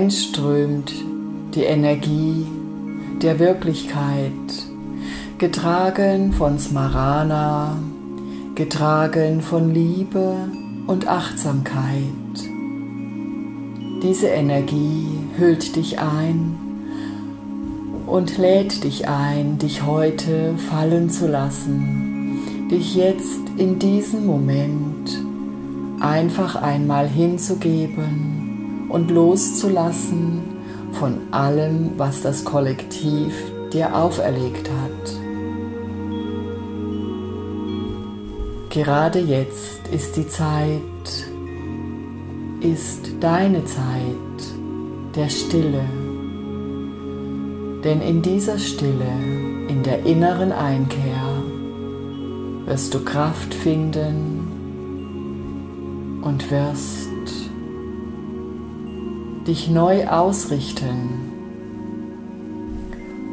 einströmt die Energie der Wirklichkeit, getragen von Smarana, getragen von Liebe und Achtsamkeit. Diese Energie hüllt dich ein und lädt dich ein, dich heute fallen zu lassen, dich jetzt in diesem Moment einfach einmal hinzugeben und loszulassen von allem, was das Kollektiv dir auferlegt hat. Gerade jetzt ist die Zeit, ist deine Zeit der Stille. Denn in dieser Stille, in der inneren Einkehr, wirst du Kraft finden und wirst dich neu ausrichten.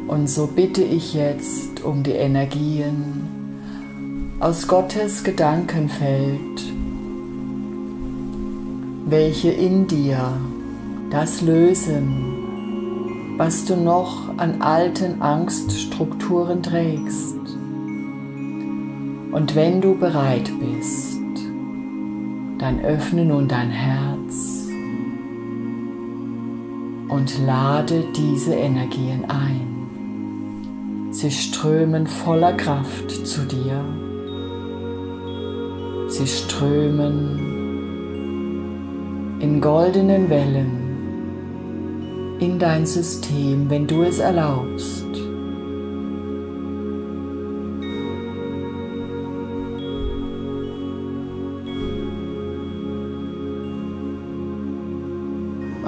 Und so bitte ich jetzt um die Energien aus Gottes Gedankenfeld, welche in dir das lösen, was du noch an alten Angststrukturen trägst. Und wenn du bereit bist, dann öffne nun dein Herz und lade diese Energien ein. Sie strömen voller Kraft zu dir. Sie strömen in goldenen Wellen in dein System, wenn du es erlaubst.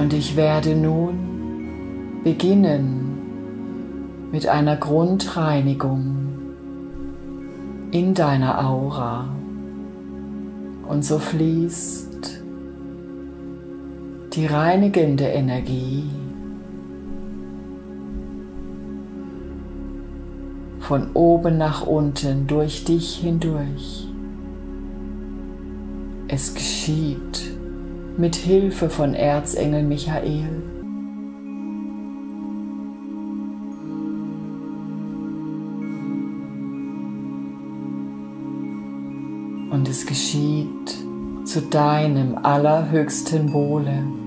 Und ich werde nun beginnen mit einer Grundreinigung in deiner Aura. Und so fließt die reinigende Energie von oben nach unten durch dich hindurch. Es geschieht mit Hilfe von Erzengel Michael. Und es geschieht zu deinem allerhöchsten Wohle.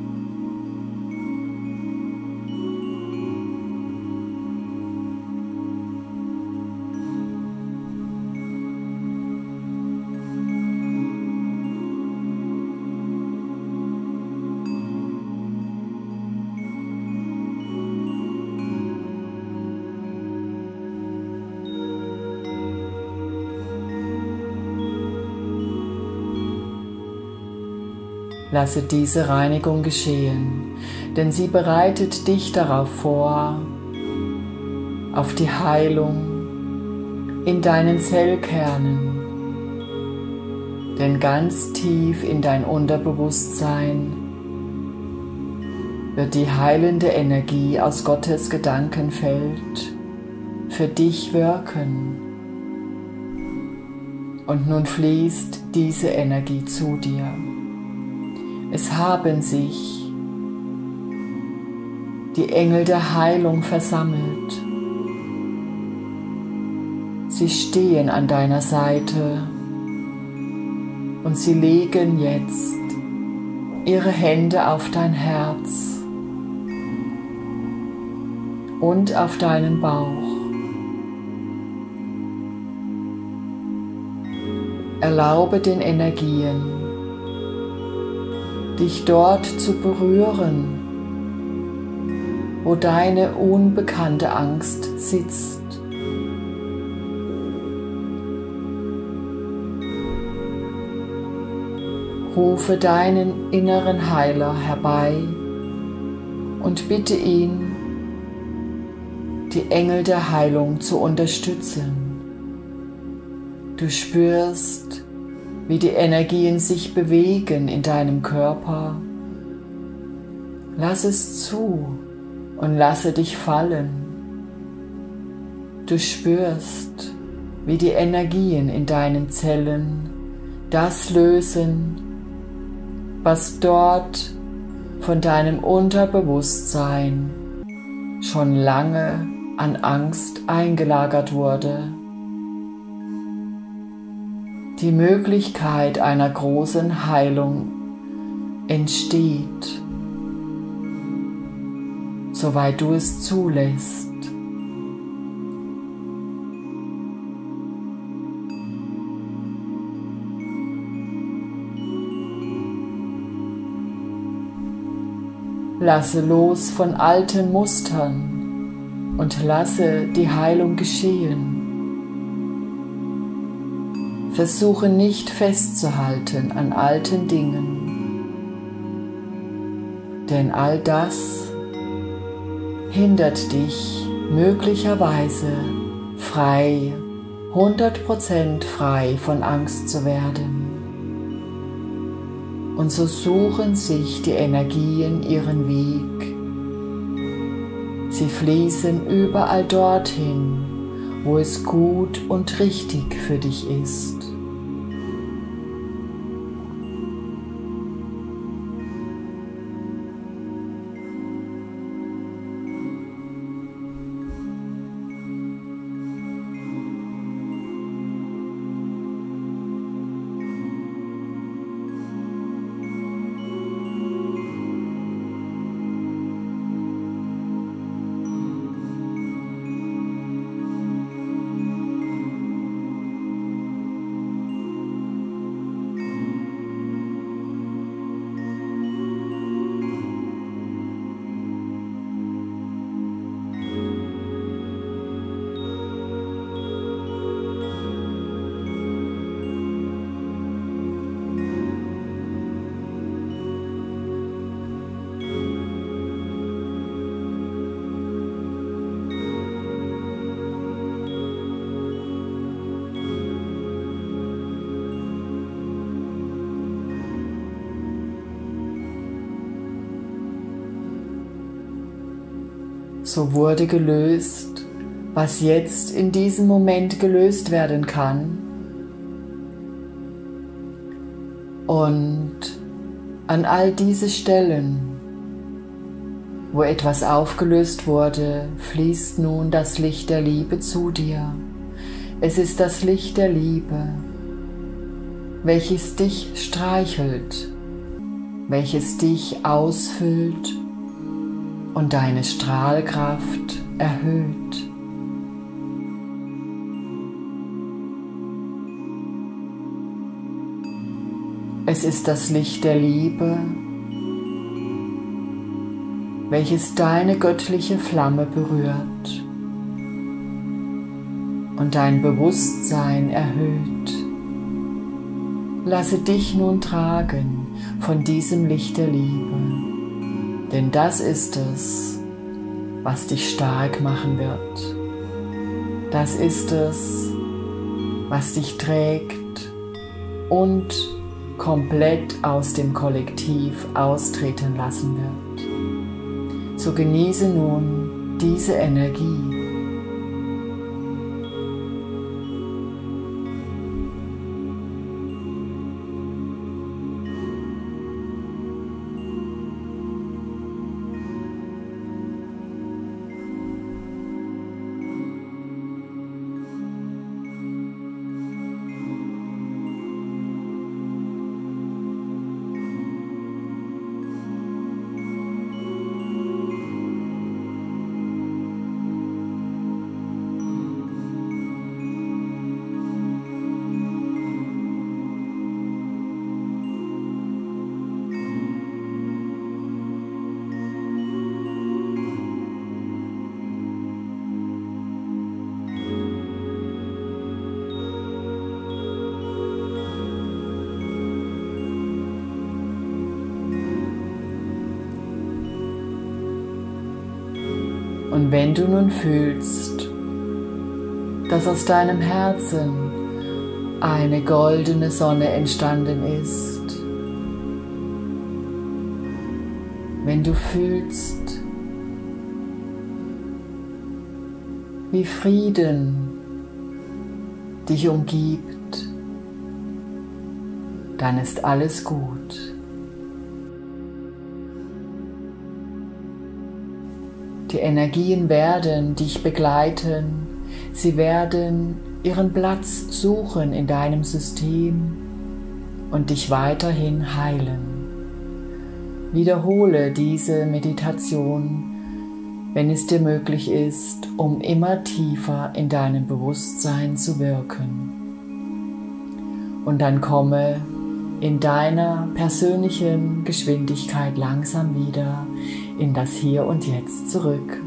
Lasse diese Reinigung geschehen, denn sie bereitet dich darauf vor, auf die Heilung in deinen Zellkernen. Denn ganz tief in dein Unterbewusstsein wird die heilende Energie aus Gottes Gedankenfeld für dich wirken. Und nun fließt diese Energie zu dir. Es haben sich die Engel der Heilung versammelt. Sie stehen an deiner Seite und sie legen jetzt ihre Hände auf dein Herz und auf deinen Bauch. Erlaube den Energien, dich dort zu berühren, wo deine unbekannte Angst sitzt. Rufe deinen inneren Heiler herbei und bitte ihn, die Engel der Heilung zu unterstützen. Du spürst, wie die Energien sich bewegen in deinem Körper. Lass es zu und lasse dich fallen. Du spürst, wie die Energien in deinen Zellen das lösen, was dort von deinem Unterbewusstsein schon lange an Angst eingelagert wurde. Die Möglichkeit einer großen Heilung entsteht, soweit du es zulässt. Lasse los von alten Mustern und lasse die Heilung geschehen. Versuche nicht festzuhalten an alten Dingen, denn all das hindert dich möglicherweise frei, 100% frei von Angst zu werden. Und so suchen sich die Energien ihren Weg. Sie fließen überall dorthin, wo es gut und richtig für dich ist. So wurde gelöst, was jetzt in diesem Moment gelöst werden kann. Und an all diese Stellen, wo etwas aufgelöst wurde, fließt nun das Licht der Liebe zu dir. Es ist das Licht der Liebe, welches dich streichelt, welches dich ausfüllt und deine Strahlkraft erhöht. Es ist das Licht der Liebe, welches deine göttliche Flamme berührt und dein Bewusstsein erhöht. Lasse dich nun tragen von diesem Licht der Liebe. Denn das ist es, was dich stark machen wird. Das ist es, was dich trägt und komplett aus dem Kollektiv austreten lassen wird. So genieße nun diese Energie wenn du nun fühlst, dass aus deinem Herzen eine goldene Sonne entstanden ist, wenn du fühlst, wie Frieden dich umgibt, dann ist alles gut. Die Energien werden dich begleiten, sie werden ihren Platz suchen in deinem System und dich weiterhin heilen. Wiederhole diese Meditation, wenn es dir möglich ist, um immer tiefer in deinem Bewusstsein zu wirken. Und dann komme in deiner persönlichen Geschwindigkeit langsam wieder in das Hier und Jetzt zurück.